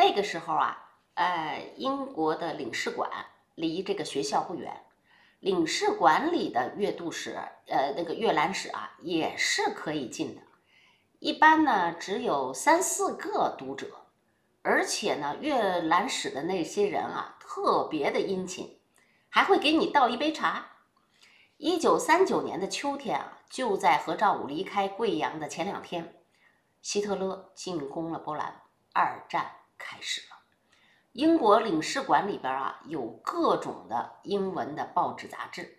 那个时候啊，呃，英国的领事馆离这个学校不远，领事馆里的阅读室，呃，那个阅览室啊，也是可以进的。一般呢，只有三四个读者，而且呢，阅览室的那些人啊，特别的殷勤，还会给你倒一杯茶。一九三九年的秋天啊，就在何兆武离开贵阳的前两天，希特勒进攻了波兰，二战。开始了，英国领事馆里边啊有各种的英文的报纸杂志，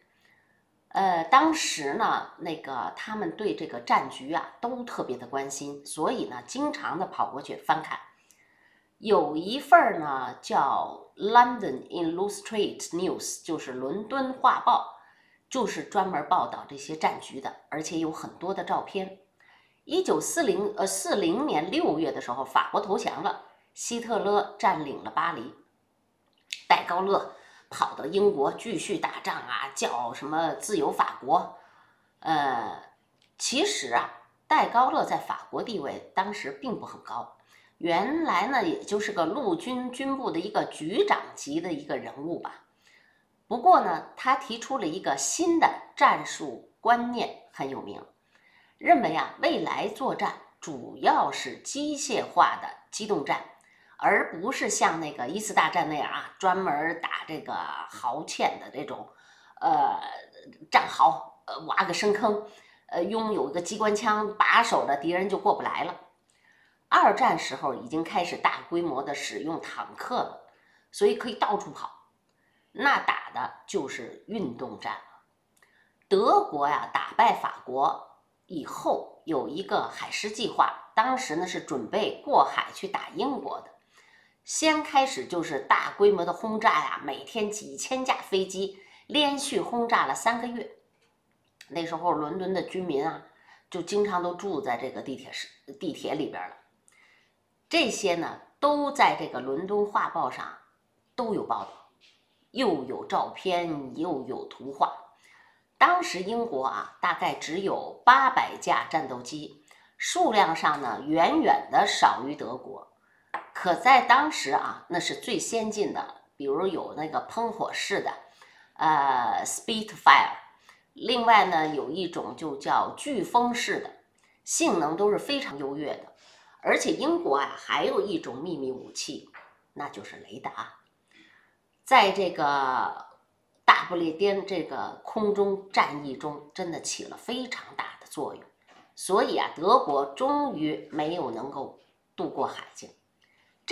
呃，当时呢那个他们对这个战局啊都特别的关心，所以呢经常的跑过去翻看。有一份呢叫《London Illustrated News》，就是伦敦画报，就是专门报道这些战局的，而且有很多的照片。一九四零呃四零年六月的时候，法国投降了。希特勒占领了巴黎，戴高乐跑到英国继续打仗啊，叫什么自由法国？呃，其实啊，戴高乐在法国地位当时并不很高，原来呢也就是个陆军军部的一个局长级的一个人物吧。不过呢，他提出了一个新的战术观念，很有名，认为啊，未来作战主要是机械化的机动战。而不是像那个一次大战那样啊，专门打这个壕堑的这种，呃，战壕，呃，挖个深坑，呃，拥有一个机关枪把守的敌人就过不来了。二战时候已经开始大规模的使用坦克了，所以可以到处跑，那打的就是运动战了。德国呀打败法国以后有一个海狮计划，当时呢是准备过海去打英国的。先开始就是大规模的轰炸呀，每天几千架飞机连续轰炸了三个月。那时候伦敦的居民啊，就经常都住在这个地铁室、地铁里边了。这些呢，都在这个《伦敦画报》上都有报道，又有照片，又有图画。当时英国啊，大概只有八百架战斗机，数量上呢，远远的少于德国。可在当时啊，那是最先进的，比如有那个喷火式的，呃，Spitfire，另外呢，有一种就叫飓风式的，性能都是非常优越的。而且英国啊，还有一种秘密武器，那就是雷达，在这个大不列颠这个空中战役中，真的起了非常大的作用。所以啊，德国终于没有能够渡过海境。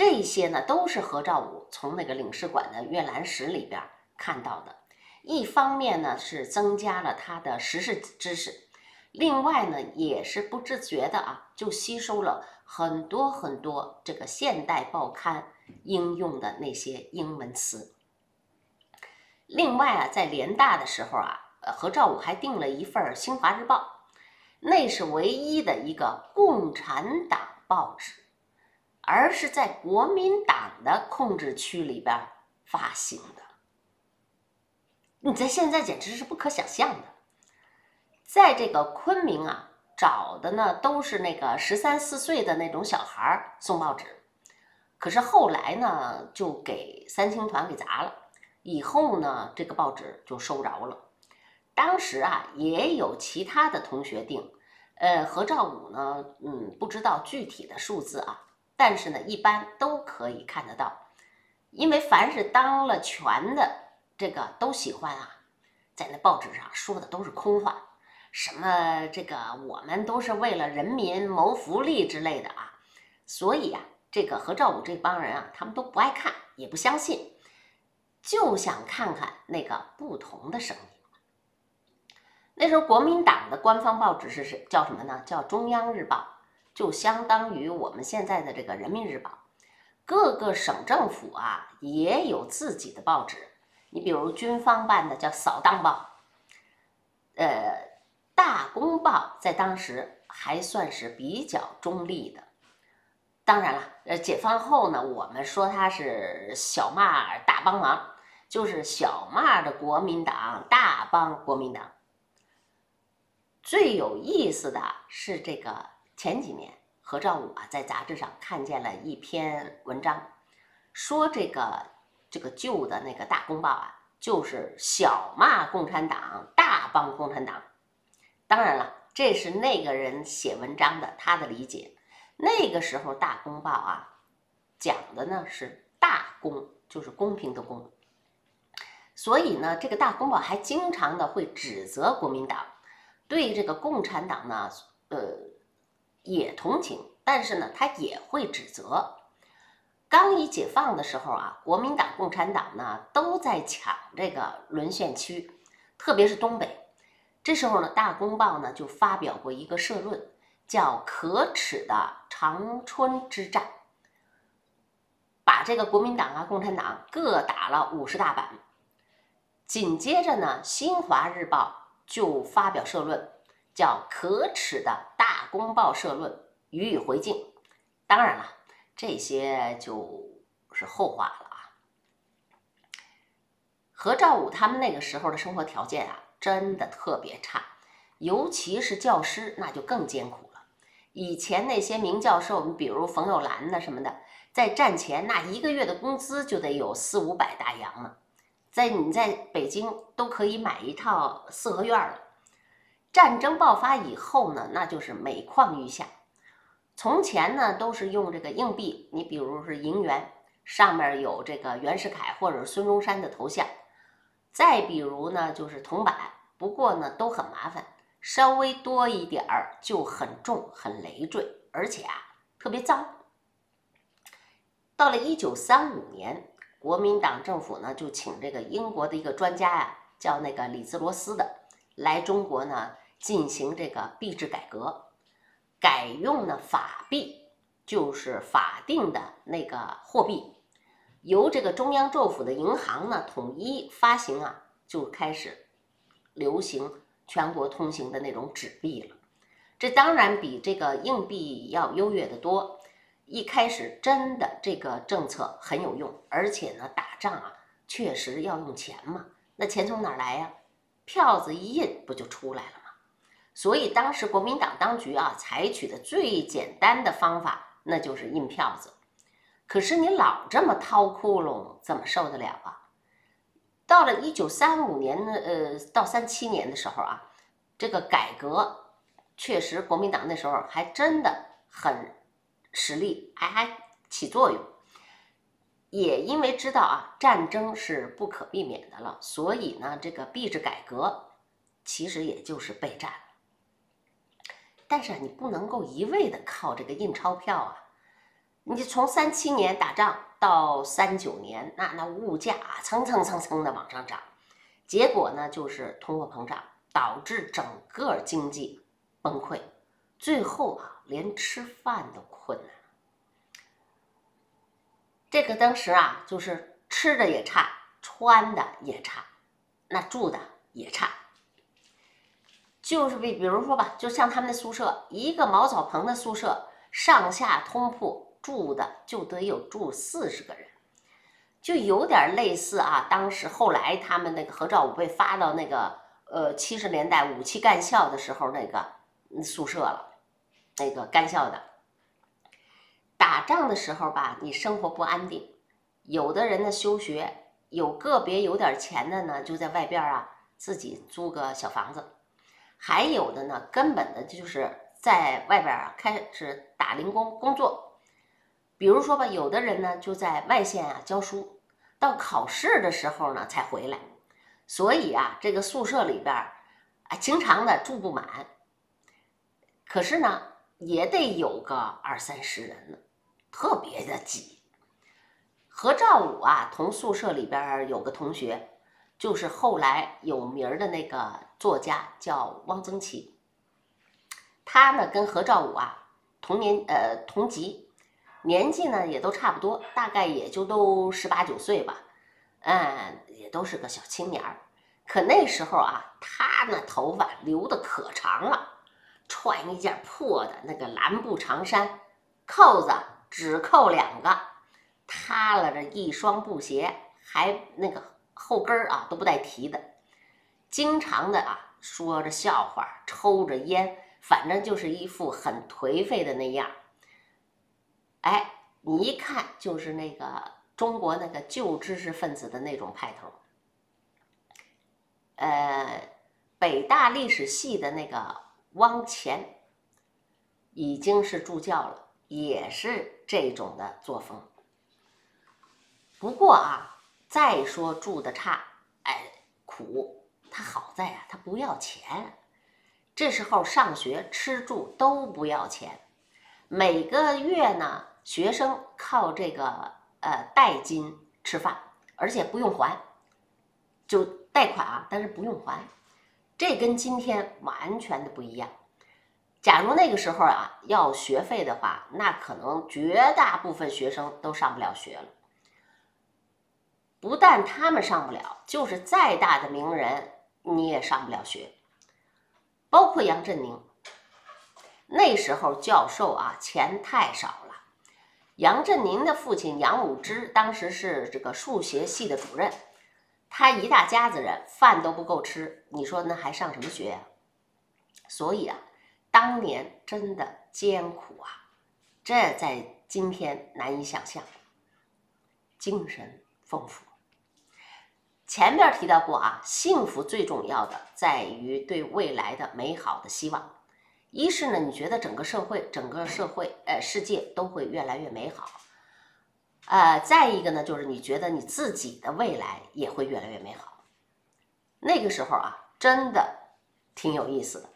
这些呢，都是何兆武从那个领事馆的阅览室里边看到的。一方面呢，是增加了他的时事知识；另外呢，也是不自觉的啊，就吸收了很多很多这个现代报刊应用的那些英文词。另外啊，在联大的时候啊，呃，何兆武还订了一份《新华日报》，那是唯一的一个共产党报纸。而是在国民党的控制区里边发行的，你在现在简直是不可想象的。在这个昆明啊，找的呢都是那个十三四岁的那种小孩送报纸，可是后来呢就给三青团给砸了，以后呢这个报纸就收着了。当时啊也有其他的同学订，呃，何兆武呢，嗯，不知道具体的数字啊。但是呢，一般都可以看得到，因为凡是当了权的这个都喜欢啊，在那报纸上说的都是空话，什么这个我们都是为了人民谋福利之类的啊，所以啊，这个何兆武这帮人啊，他们都不爱看，也不相信，就想看看那个不同的声音。那时候国民党的官方报纸是是叫什么呢？叫《中央日报》。就相当于我们现在的这个《人民日报》，各个省政府啊也有自己的报纸。你比如军方办的叫《扫荡报》，呃，《大公报》在当时还算是比较中立的。当然了，呃，解放后呢，我们说它是小骂大帮忙，就是小骂的国民党，大帮国民党。最有意思的是这个。前几年，何兆武啊在杂志上看见了一篇文章，说这个这个旧的那个大公报啊，就是小骂共产党，大帮共产党。当然了，这是那个人写文章的他的理解。那个时候大公报啊，讲的呢是大公，就是公平的公。所以呢，这个大公报还经常的会指责国民党，对这个共产党呢，呃，也同情，但是呢，他也会指责。刚一解放的时候啊，国民党、共产党呢都在抢这个沦陷区，特别是东北。这时候呢，大公报呢就发表过一个社论，叫“可耻的长春之战”，把这个国民党啊、共产党各打了五十大板。紧接着呢，《新华日报》就发表社论，叫“可耻的大公报社论”，予以回敬。当然了，这些就是后话了啊。何兆武他们那个时候的生活条件啊，真的特别差，尤其是教师，那就更艰苦了。以前那些名教授，你比如冯友兰呐什么的，在战前那一个月的工资就得有四五百大洋呢。在你在北京都可以买一套四合院了。战争爆发以后呢，那就是每况愈下。从前呢，都是用这个硬币，你比如是银元，上面有这个袁世凯或者孙中山的头像。再比如呢，就是铜板，不过呢都很麻烦，稍微多一点儿就很重、很累赘，而且啊特别脏。到了一九三五年。国民党政府呢，就请这个英国的一个专家呀，叫那个李兹罗斯的，来中国呢进行这个币制改革，改用呢法币，就是法定的那个货币，由这个中央政府的银行呢统一发行啊，就开始流行全国通行的那种纸币了。这当然比这个硬币要优越的多。一开始真的这个政策很有用，而且呢，打仗啊确实要用钱嘛。那钱从哪来呀？票子一印不就出来了？所以当时国民党当局啊采取的最简单的方法，那就是印票子。可是你老这么掏窟窿，怎么受得了啊？到了一九三五年呢，呃，到三七年的时候啊，这个改革确实国民党那时候还真的很。实力还还起作用，也因为知道啊战争是不可避免的了，所以呢这个币制改革其实也就是备战。但是你不能够一味的靠这个印钞票啊，你从三七年打仗到三九年，那那物价啊蹭蹭蹭蹭的往上涨，结果呢就是通货膨胀，导致整个经济崩溃，最后啊。连吃饭都困难，这个当时啊，就是吃的也差，穿的也差，那住的也差。就是比比如说吧，就像他们的宿舍，一个茅草棚的宿舍，上下通铺，住的就得有住四十个人，就有点类似啊。当时后来他们那个何兆武被发到那个呃七十年代武器干校的时候那个宿舍了。那个干校的，打仗的时候吧，你生活不安定，有的人呢休学，有个别有点钱的呢，就在外边啊自己租个小房子，还有的呢，根本的就是在外边啊开始打零工工作，比如说吧，有的人呢就在外县啊教书，到考试的时候呢才回来，所以啊，这个宿舍里边啊经常的住不满，可是呢。也得有个二三十人呢，特别的挤。何兆武啊，同宿舍里边有个同学，就是后来有名的那个作家，叫汪曾祺。他呢跟何兆武啊同年呃同级，年纪呢也都差不多，大概也就都十八九岁吧，嗯，也都是个小青年儿。可那时候啊，他那头发留的可长了。穿一件破的那个蓝布长衫，扣子只扣两个，塌了这一双布鞋，还那个后跟儿啊都不带提的，经常的啊说着笑话，抽着烟，反正就是一副很颓废的那样。哎，你一看就是那个中国那个旧知识分子的那种派头。呃，北大历史系的那个汪乾已经是助教了，也是这种的作风。不过啊，再说住的差，哎，苦，他好在啊，他不要钱。这时候上学吃住都不要钱，每个月呢，学生靠这个呃代金吃饭，而且不用还，就贷款啊，但是不用还，这跟今天完全的不一样。假如那个时候啊要学费的话，那可能绝大部分学生都上不了学了。不但他们上不了，就是再大的名人你也上不了学。包括杨振宁，那时候教授啊钱太少了。杨振宁的父亲杨武之当时是这个数学系的主任，他一大家子人饭都不够吃，你说那还上什么学呀？所以啊，当年真的艰苦啊，这在今天难以想象。精神丰富。前面提到过啊，幸福最重要的在于对未来的美好的希望。一是呢，你觉得整个社会、整个社会、呃世界都会越来越美好，呃，再一个呢，就是你觉得你自己的未来也会越来越美好。那个时候啊，真的挺有意思的。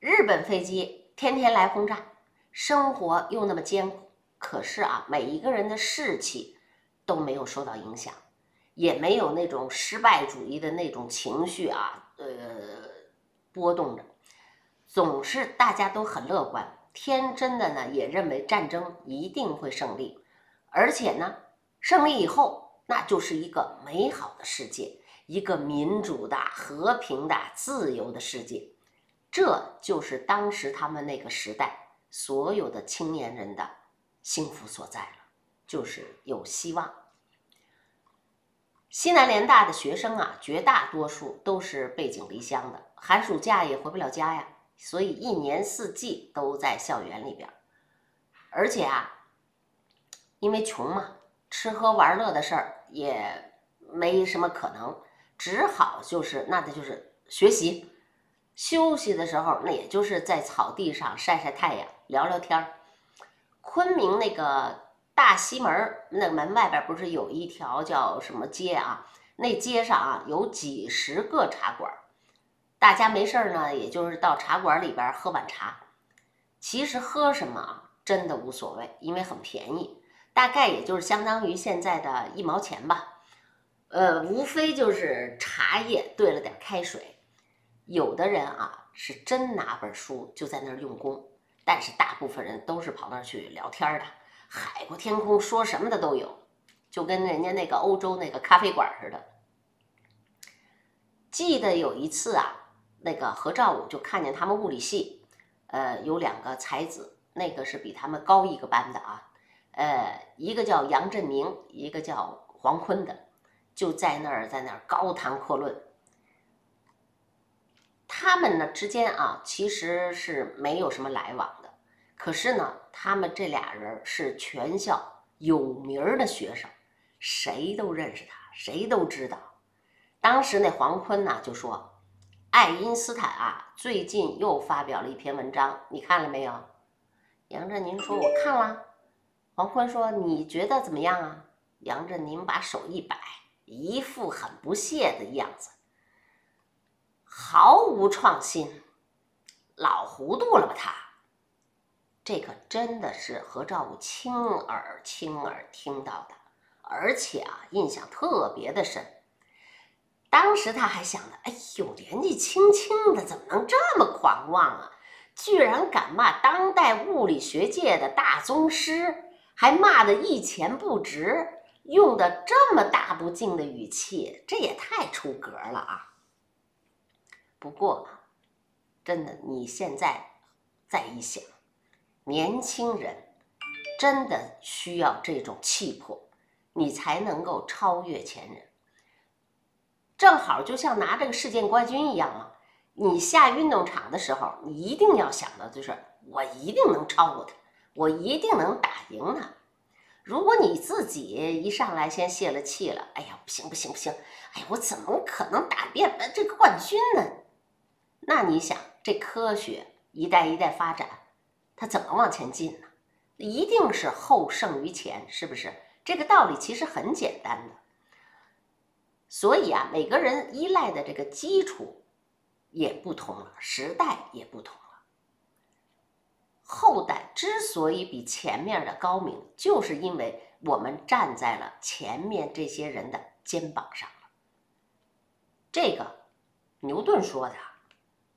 日本飞机天天来轰炸，生活又那么艰苦。可是啊，每一个人的士气都没有受到影响，也没有那种失败主义的那种情绪啊，呃，波动着，总是大家都很乐观，天真的呢，也认为战争一定会胜利，而且呢，胜利以后那就是一个美好的世界，一个民主的、和平的、自由的世界，这就是当时他们那个时代所有的青年人的。幸福所在了，就是有希望。西南联大的学生啊，绝大多数都是背井离乡的，寒暑假也回不了家呀，所以一年四季都在校园里边。而且啊，因为穷嘛，吃喝玩乐的事儿也没什么可能，只好就是那的就是学习。休息的时候，那也就是在草地上晒晒太阳，聊聊天儿。昆明那个大西门那门外边不是有一条叫什么街啊？那街上啊有几十个茶馆，大家没事儿呢，也就是到茶馆里边喝碗茶。其实喝什么真的无所谓，因为很便宜，大概也就是相当于现在的一毛钱吧。呃，无非就是茶叶兑了点开水。有的人啊是真拿本书就在那儿用功。但是大部分人都是跑那儿去聊天的，海阔天空，说什么的都有，就跟人家那个欧洲那个咖啡馆似的。记得有一次啊，那个何兆武就看见他们物理系，呃，有两个才子，那个是比他们高一个班的啊，呃，一个叫杨振宁，一个叫黄坤的，就在那儿在那儿高谈阔论。他们呢之间啊，其实是没有什么来往的。可是呢，他们这俩人是全校有名的学生，谁都认识他，谁都知道。当时那黄坤呢就说：“爱因斯坦啊，最近又发表了一篇文章，你看了没有？”杨振宁说：“我看了。”黄坤说：“你觉得怎么样啊？”杨振宁把手一摆，一副很不屑的样子。毫无创新，老糊涂了吧？他这可真的是何兆武亲耳亲耳听到的，而且啊，印象特别的深。当时他还想着：“哎呦，年纪轻轻的怎么能这么狂妄啊？居然敢骂当代物理学界的大宗师，还骂的一钱不值，用的这么大不敬的语气，这也太出格了啊！”不过，真的，你现在再一想，年轻人真的需要这种气魄，你才能够超越前人。正好就像拿这个世界冠军一样嘛，你下运动场的时候，你一定要想到，就是我一定能超过他，我一定能打赢他。如果你自己一上来先泄了气了，哎呀，不行不行不行，哎呀，我怎么可能打遍这个冠军呢？那你想，这科学一代一代发展，它怎么往前进呢？一定是后胜于前，是不是？这个道理其实很简单的。所以啊，每个人依赖的这个基础。也不同了，时代也不同了。后代之所以比前面的高明，就是因为我们站在了前面这些人的肩膀上了。这个牛顿说的，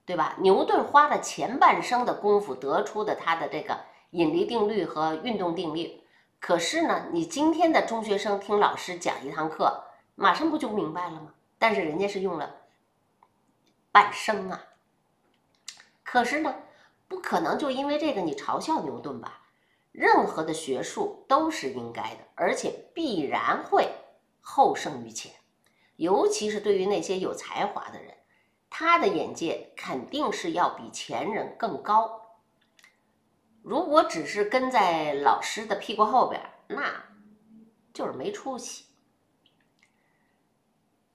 对吧？牛顿花了前半生的功夫得出的他的这个引力定律和运动定律，可是呢，你今天的中学生听老师讲一堂课，马上不就明白了吗？但是人家是用了。半生啊！可是呢，不可能就因为这个你嘲笑牛顿吧？任何的学术都是应该的，而且必然会后胜于前。尤其是对于那些有才华的人，他的眼界肯定是要比前人更高。如果只是跟在老师的屁股后边，那就是没出息。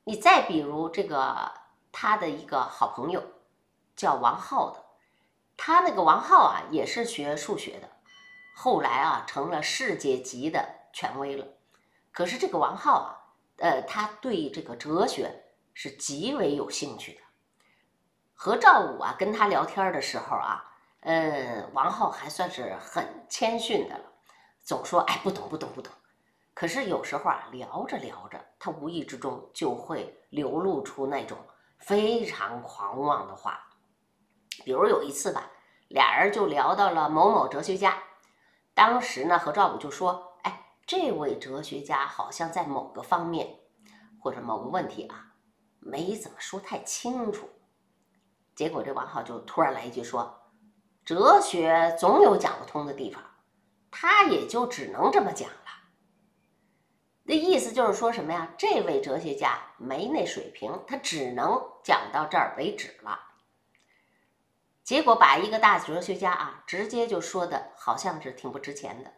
你再比如这个。他的一个好朋友叫王浩的，他那个王浩啊也是学数学的，后来啊成了世界级的权威了。可是这个王浩啊，呃，他对这个哲学是极为有兴趣的。何兆武啊跟他聊天的时候啊，呃，王浩还算是很谦逊的了，总说哎不懂不懂不懂。可是有时候啊聊着聊着，他无意之中就会流露出那种。非常狂妄的话，比如有一次吧，俩人就聊到了某某哲学家。当时呢，何兆武就说：“哎，这位哲学家好像在某个方面或者某个问题啊，没怎么说太清楚。”结果这王浩就突然来一句说：“哲学总有讲不通的地方，他也就只能这么讲了。”那意思就是说什么呀？这位哲学家没那水平，他只能讲到这儿为止了。结果把一个大哲学家啊，直接就说的好像是挺不值钱的。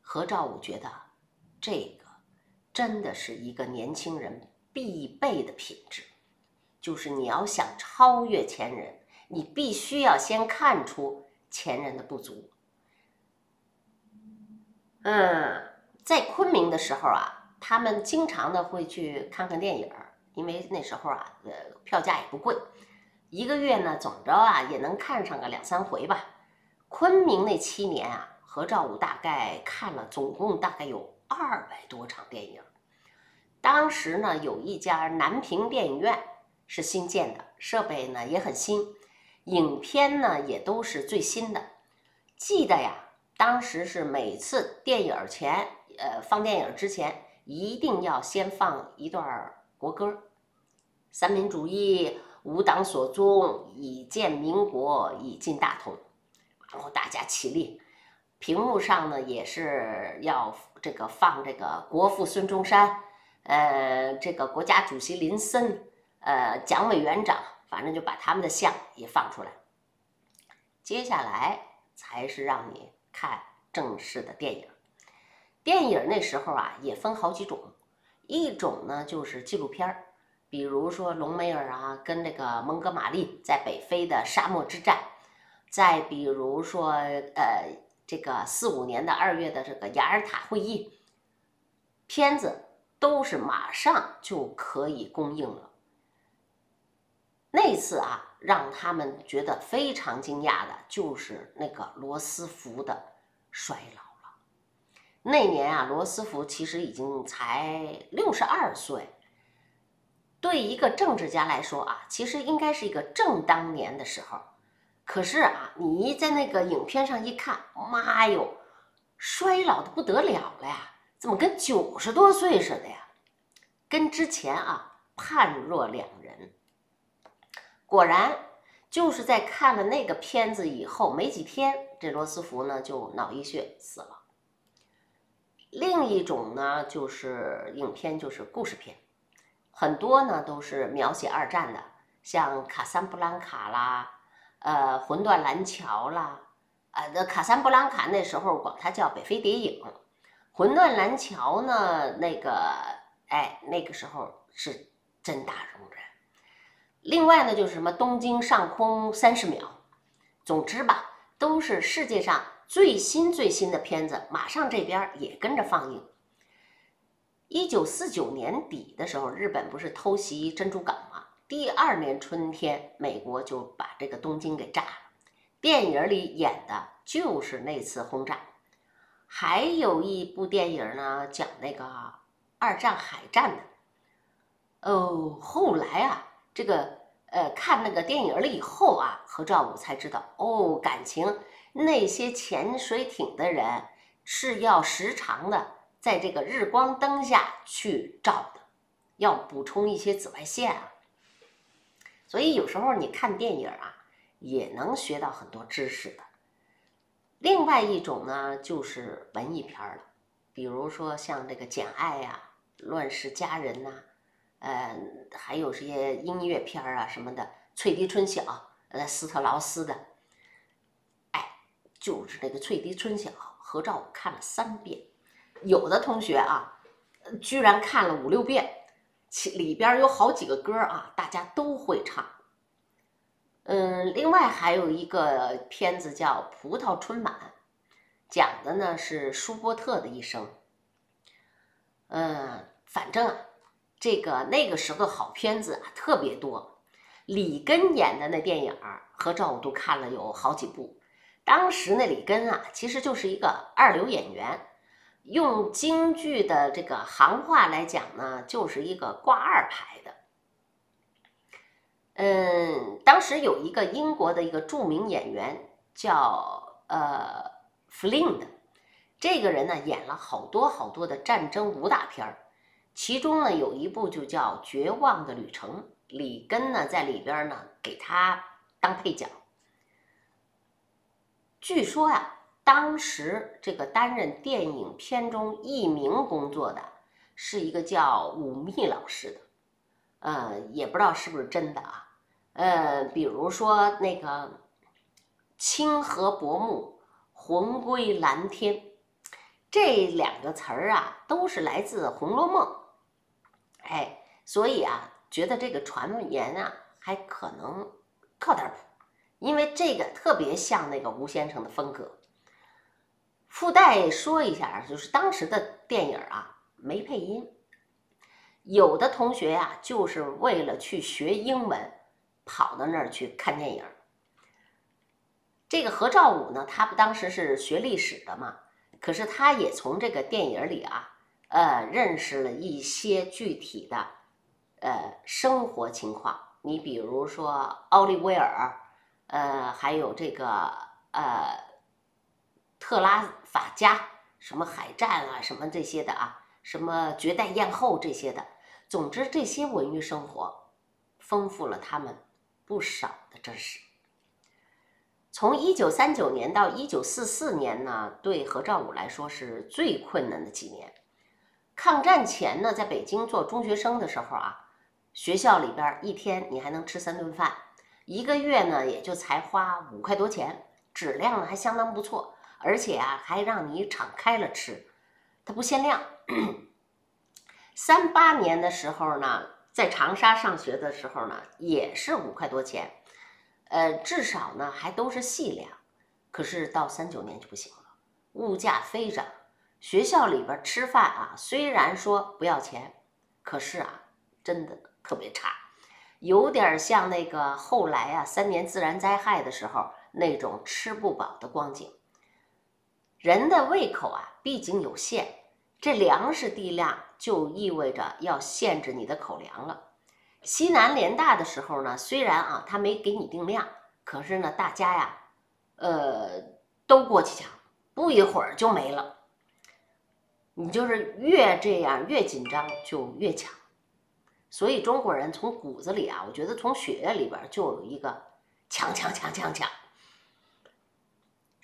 何兆武觉得这个真的是一个年轻人必备的品质，就是你要想超越前人，你必须要先看出前人的不足。嗯。在昆明的时候啊，他们经常的会去看看电影因为那时候啊，呃，票价也不贵，一个月呢，怎么着啊也能看上个两三回吧。昆明那七年啊，何兆武大概看了总共大概有二百多场电影。当时呢，有一家南平电影院是新建的，设备呢也很新，影片呢也都是最新的。记得呀，当时是每次电影前。呃，放电影之前一定要先放一段国歌，三民主义，吾党所宗，以建民国，以进大同。然后大家起立，屏幕上呢也是要这个放这个国父孙中山，呃，这个国家主席林森，呃，蒋委员长，反正就把他们的像也放出来。接下来才是让你看正式的电影。电影那时候啊，也分好几种，一种呢就是纪录片，比如说隆美尔啊跟那个蒙哥马利在北非的沙漠之战，再比如说呃这个四五年的二月的这个雅尔塔会议，片子都是马上就可以公映了。那次啊，让他们觉得非常惊讶的就是那个罗斯福的衰老了。那年啊，罗斯福其实已经才六十二岁。对一个政治家来说啊，其实应该是一个正当年的时候。可是啊，你在那个影片上一看，妈哟，衰老的不得了了呀！怎么跟九十多岁似的呀？跟之前啊判若两人。果然，就是在看了那个片子以后没几天，这罗斯福呢就脑溢血死了。另一种呢，就是影片，就是故事片，很多呢都是描写二战的，像《卡桑布兰卡》啦，呃，《魂断蓝桥》啦，呃，那《卡桑布兰卡》那时候管它叫北非谍影，《魂断蓝桥》呢，那个，哎，那个时候是真打动人。另外呢，就是什么《东京上空三十秒》，总之吧，都是世界上最新最新的片子，马上这边也跟着放映。一九四九年底的时候，日本不是偷袭珍珠港吗？第二年春天，美国就把这个东京给炸了。电影里演的就是那次轰炸。还有一部电影呢，讲那个二战海战的。哦，后来啊，这个呃，看那个电影了以后啊，何兆武才知道，哦，感情那些潜水艇的人是要时常的。在这个日光灯下去照的，要补充一些紫外线啊。所以有时候你看电影啊，也能学到很多知识的。另外一种呢，就是文艺片了，比如说像这个《简爱》呀，《乱世佳人》呐，呃，还有这些音乐片啊什么的，《翠笛春晓》呃，斯特劳斯的。哎，就是那个《翠笛春晓》，合照，我看了三遍。有的同学啊，居然看了五六遍，其里边有好几个歌啊，大家都会唱。嗯，另外还有一个片子叫《葡萄春满》，讲的呢是舒伯特的一生。嗯，反正啊，这个那个时候好片子特别多。里根演的那电影，何兆武都看了有好几部。当时那里根啊，其实就是一个二流演员。用京剧的这个行话来讲呢，就是一个挂二牌的。嗯，当时有一个英国的一个著名演员叫呃弗林的，这个人呢演了好多好多的战争武打片儿，其中呢有一部就叫《绝望的旅程》，里根呢在里边呢给他当配角。据说啊。当时这个担任电影片中译名工作的，是一个叫武密老师的，呃，也不知道是不是真的啊。呃，比如说那个“清河薄暮，魂归蓝天”这两个词儿啊，都是来自《红楼梦》。哎，所以啊，觉得这个传言啊，还可能靠点谱，因为这个特别像那个吴先生的风格。附带说一下，就是当时的电影啊没配音，有的同学呀就是为了去学英文，跑到那儿去看电影。这个何兆武呢，他不当时是学历史的嘛，可是他也从这个电影里啊，呃，认识了一些具体的呃生活情况。你比如说奥利维尔，呃，还有这个呃。特拉法加什么海战啊，什么这些的啊，什么绝代艳后这些的，总之这些文娱生活丰富了他们不少的知识。从一九三九年到一九四四年呢，对何兆武来说是最困难的几年。抗战前呢，在北京做中学生的时候啊，学校里边一天你还能吃三顿饭，一个月呢也就才花五块多钱，质量还相当不错。而且啊，还让你敞开了吃，它不限量。三八年的时候呢，在长沙上学的时候呢，也是五块多钱，呃，至少呢还都是细粮。可是到三九年就不行了，物价飞涨，学校里边吃饭啊，虽然说不要钱，可是啊，真的特别差，有点像那个后来啊三年自然灾害的时候那种吃不饱的光景。人的胃口啊，毕竟有限，这粮食地量就意味着要限制你的口粮了。西南联大的时候呢，虽然啊他没给你定量，可是呢大家呀，呃都过去抢，不一会儿就没了。你就是越这样越紧张就越强，所以中国人从骨子里啊，我觉得从血液里边就有一个强强强强强。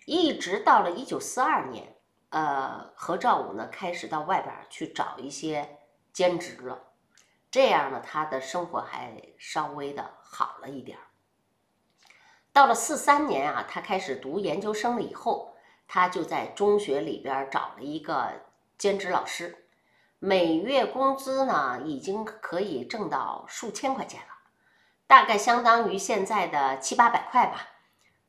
一直到了一九四二年，呃，何兆武呢开始到外边去找一些兼职了。这样呢，他的生活还稍微的好了一点。到了四三年啊，他开始读研究生了以后，他就在中学里边找了一个兼职老师，每月工资呢已经可以挣到数千块钱了，大概相当于现在的七八百块吧。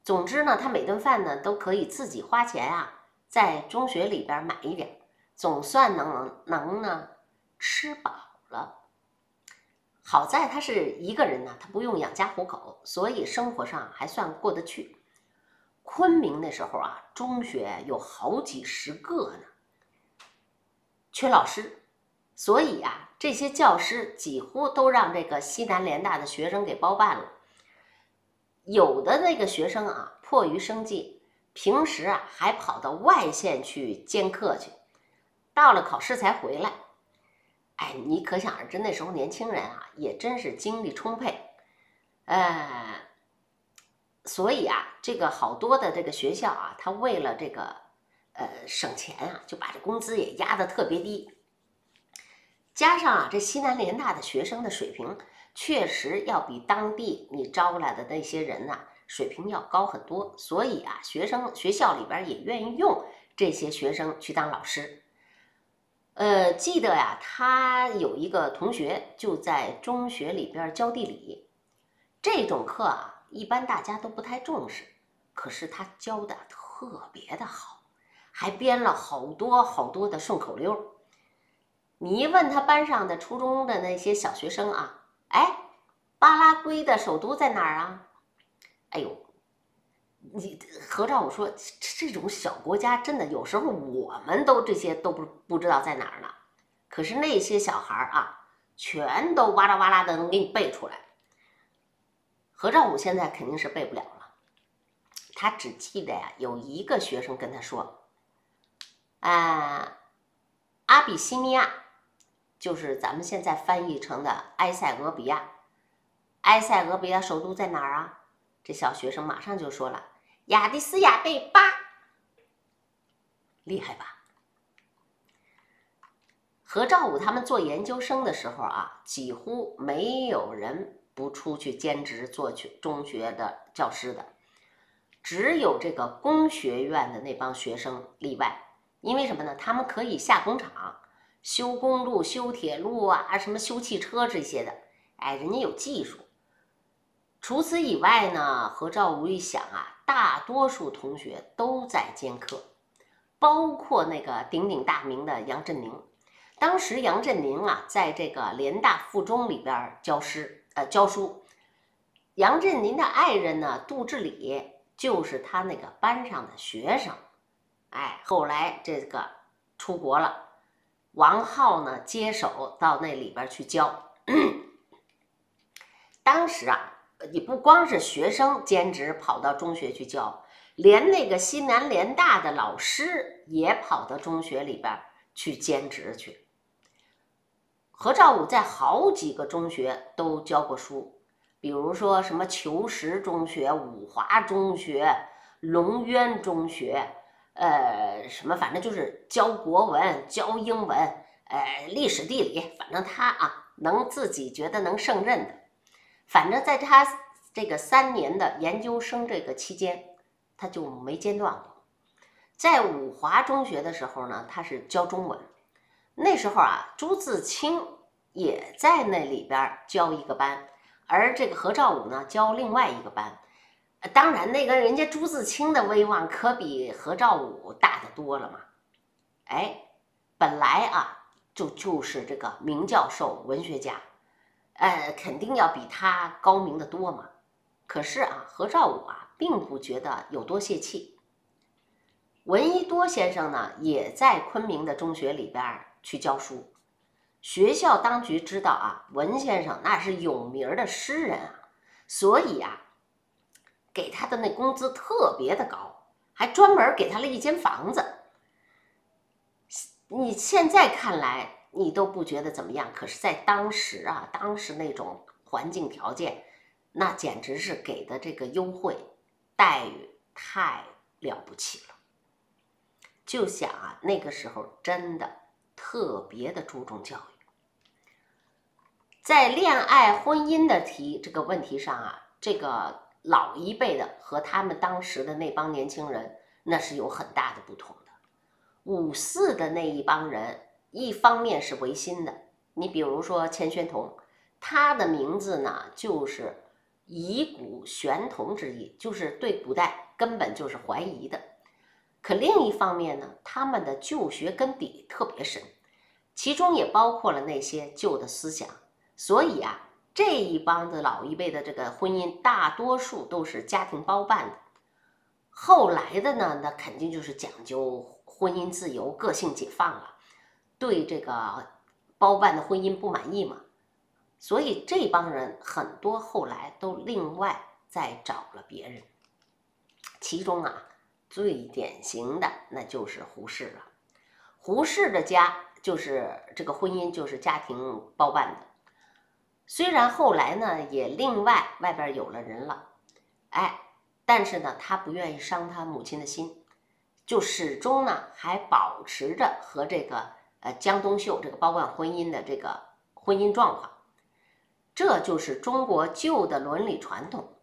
总之呢，他每顿饭呢都可以自己花钱啊，在中学里边买一点，总算能能呢吃饱了。好在他是一个人呢，他不用养家糊口，所以生活上还算过得去。昆明那时候啊，中学有好几十个呢，缺老师，所以啊，这些教师几乎都让这个西南联大的学生给包办了。有的那个学生啊，迫于生计，平时啊还跑到外县去兼课去，到了考试才回来。哎，你可想而知，那时候年轻人啊，也真是精力充沛，呃，所以啊，这个好多的这个学校啊，他为了这个呃省钱啊，就把这工资也压得特别低。加上啊，这西南联大的学生的水平。确实要比当地你招来的那些人呐，水平要高很多，所以啊，学生学校里边也愿意用这些学生去当老师。呃，记得呀，他有一个同学就在中学里边教地理，这种课啊，一般大家都不太重视，可是他教的特别的好，还编了好多好多的顺口溜。你一问他班上的初中的那些小学生啊。哎，巴拉圭的首都在哪儿啊？哎呦，你何兆武说这种小国家真的有时候我们都这些都不不知道在哪儿呢。可是那些小孩儿啊，全都哇啦哇啦的能给你背出来。何兆武现在肯定是背不了了，他只记得呀，有一个学生跟他说：“啊，阿比西尼亚。”就是咱们现在翻译成的埃塞俄比亚，埃塞俄比亚首都在哪儿啊？这小学生马上就说了：亚的斯亚贝巴，厉害吧？何兆武他们做研究生的时候啊，几乎没有人不出去兼职做去中学的教师的，只有这个工学院的那帮学生例外，因为什么呢？他们可以下工厂。修公路、修铁路啊，什么修汽车这些的，哎，人家有技术。除此以外呢，何兆武一想啊，大多数同学都在兼课，包括那个鼎鼎大名的杨振宁。当时杨振宁啊，在这个联大附中里边教师，呃，教书。杨振宁的爱人呢，杜志礼，就是他那个班上的学生。哎，后来这个出国了。王浩呢，接手到那里边去教。当时啊，你不光是学生兼职跑到中学去教，连那个西南联大的老师也跑到中学里边去兼职去。何兆武在好几个中学都教过书，比如说什么求实中学、五华中学、龙渊中学。呃，什么，反正就是教国文、教英文，呃，历史、地理，反正他啊，能自己觉得能胜任的。反正在他这个三年的研究生这个期间，他就没间断过。在五华中学的时候呢，他是教中文。那时候啊，朱自清也在那里边教一个班，而这个何兆武呢，教另外一个班。当然，那个人家朱自清的威望可比何兆武大得多了嘛。哎，本来啊，就就是这个名教授、文学家，呃，肯定要比他高明的多嘛。可是啊，何兆武啊，并不觉得有多泄气。闻一多先生呢，也在昆明的中学里边去教书。学校当局知道啊，文先生那是有名的诗人啊，所以啊。给他的那工资特别的高，还专门给他了一间房子。你现在看来你都不觉得怎么样，可是，在当时啊，当时那种环境条件，那简直是给的这个优惠待遇太了不起了。就想啊，那个时候真的特别的注重教育。在恋爱婚姻的题这个问题上啊，这个老一辈的和他们当时的那帮年轻人那是有很大的不同的。五四的那一帮人，一方面是维新的，你比如说钱玄同，他的名字呢就是以古玄同之意，就是对古代根本就是怀疑的。可另一方面呢，他们的旧学根底特别深，其中也包括了那些旧的思想。所以啊，这一帮子老一辈的这个婚姻，大多数都是家庭包办的。后来的呢，那肯定就是讲究婚姻自由、个性解放了，对这个包办的婚姻不满意嘛。所以这帮人很多后来都另外再找了别人。其中啊，最典型的那就是胡适了。胡适的家就是这个婚姻就是家庭包办的。虽然后来呢，也另外外边有了人了，哎，但是呢，他不愿意伤他母亲的心，就始终呢还保持着和这个呃江冬秀这个包办婚姻的这个婚姻状况，这就是中国旧的伦理传统。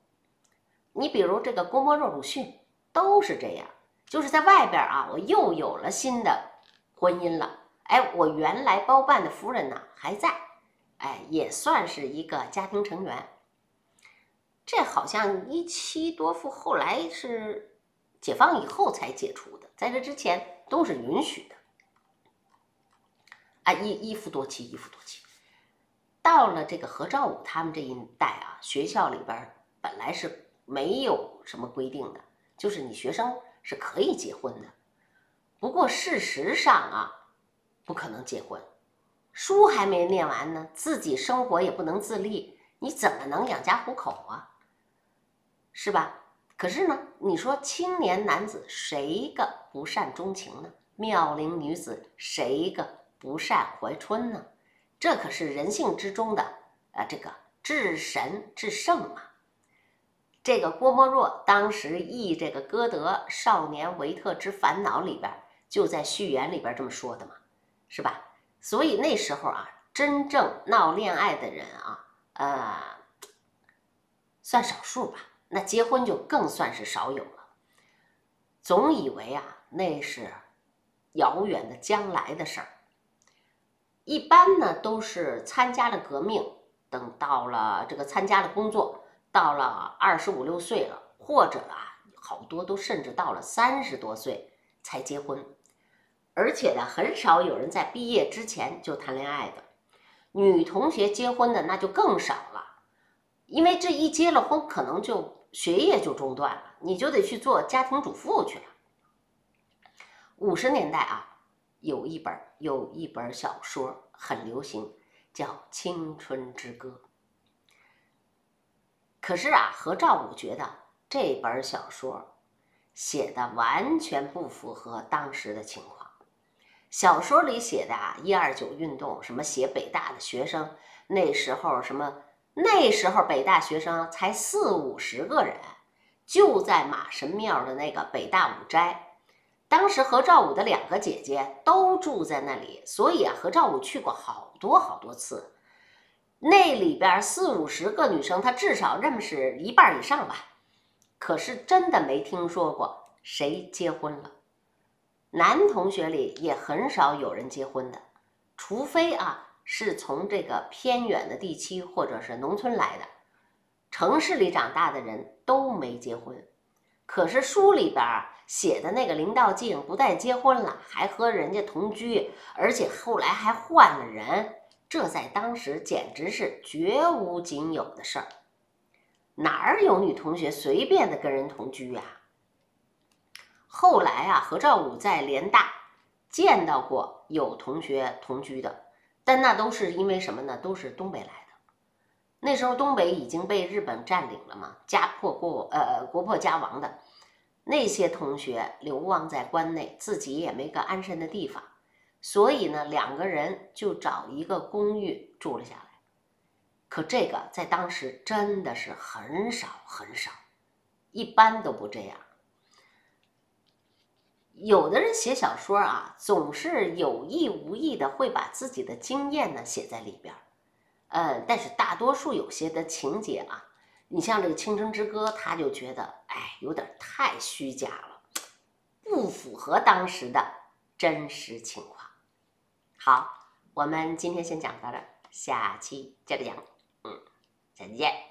你比如这个郭沫若、鲁迅都是这样，就是在外边啊，我又有了新的婚姻了，哎，我原来包办的夫人呢还在。哎，也算是一个家庭成员。这好像一妻多夫，后来是解放以后才解除的，在这之前都是允许的。啊，一一夫多妻，一夫多妻。到了这个何兆武他们这一代啊，学校里边本来是没有什么规定的，就是你学生是可以结婚的。不过事实上啊，不可能结婚。书还没念完呢，自己生活也不能自立，你怎么能养家糊口啊？是吧？可是呢，你说青年男子谁个不善钟情呢？妙龄女子谁个不善怀春呢？这可是人性之中的啊，这个至神至圣啊！这个郭沫若当时译这个歌德《少年维特之烦恼》里边，就在序言里边这么说的嘛，是吧？所以那时候啊，真正闹恋爱的人啊，呃，算少数吧。那结婚就更算是少有了。总以为啊，那是遥远的将来的事儿。一般呢，都是参加了革命，等到了这个参加了工作，到了二十五六岁了，或者啊，好多都甚至到了三十多岁才结婚。而且呢，很少有人在毕业之前就谈恋爱的。女同学结婚的那就更少了，因为这一结了婚，可能就学业就中断了，你就得去做家庭主妇去了。五十年代啊，有一本有一本小说很流行，叫《青春之歌》。可是啊，何兆武觉得这本小说写的完全不符合当时的情况。小说里写的啊，一二九运动什么写北大的学生，那时候什么那时候北大学生才四五十个人，就在马神庙的那个北大五斋，当时何兆武的两个姐姐都住在那里，所以啊，何兆武去过好多好多次。那里边四五十个女生，他至少认识一半以上吧，可是真的没听说过谁结婚了。男同学里也很少有人结婚的，除非啊是从这个偏远的地区或者是农村来的，城市里长大的人都没结婚。可是书里边写的那个林道静不但结婚了，还和人家同居，而且后来还换了人，这在当时简直是绝无仅有的事儿。哪儿有女同学随便的跟人同居呀？后来啊，何兆武在联大见到过有同学同居的，但那都是因为什么呢？都是东北来的。那时候东北已经被日本占领了嘛，家破国呃国破家亡的那些同学流亡在关内，自己也没个安身的地方，所以呢，两个人就找一个公寓住了下来。可这个在当时真的是很少很少，一般都不这样。有的人写小说啊，总是有意无意的会把自己的经验呢写在里边儿。呃，但是大多数有些的情节啊，你像这个《倾城之歌》，他就觉得，哎，有点太虚假了，不符合当时的真实情况。好，我们今天先讲到这儿，下期接着讲。嗯，再见。